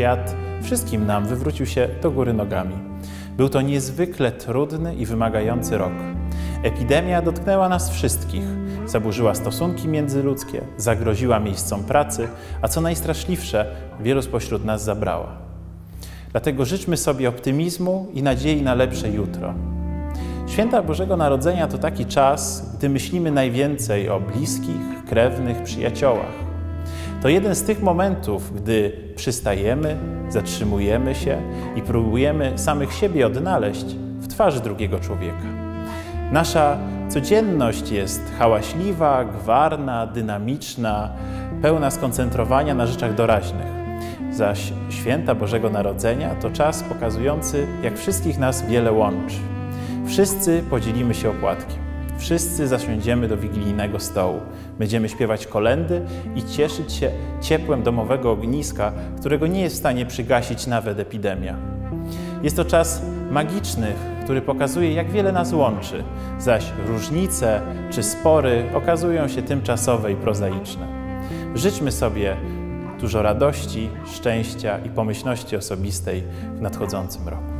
świat wszystkim nam wywrócił się do góry nogami. Był to niezwykle trudny i wymagający rok. Epidemia dotknęła nas wszystkich, zaburzyła stosunki międzyludzkie, zagroziła miejscom pracy, a co najstraszliwsze, wielu spośród nas zabrała. Dlatego życzmy sobie optymizmu i nadziei na lepsze jutro. Święta Bożego Narodzenia to taki czas, gdy myślimy najwięcej o bliskich, krewnych, przyjaciołach. To jeden z tych momentów, gdy przystajemy, zatrzymujemy się i próbujemy samych siebie odnaleźć w twarzy drugiego człowieka. Nasza codzienność jest hałaśliwa, gwarna, dynamiczna, pełna skoncentrowania na rzeczach doraźnych. Zaś święta Bożego Narodzenia to czas pokazujący, jak wszystkich nas wiele łączy. Wszyscy podzielimy się opłatkiem. Wszyscy zasiądziemy do wigilijnego stołu. Będziemy śpiewać kolendy i cieszyć się ciepłem domowego ogniska, którego nie jest w stanie przygasić nawet epidemia. Jest to czas magiczny, który pokazuje, jak wiele nas łączy, zaś różnice czy spory okazują się tymczasowe i prozaiczne. Życzmy sobie dużo radości, szczęścia i pomyślności osobistej w nadchodzącym roku.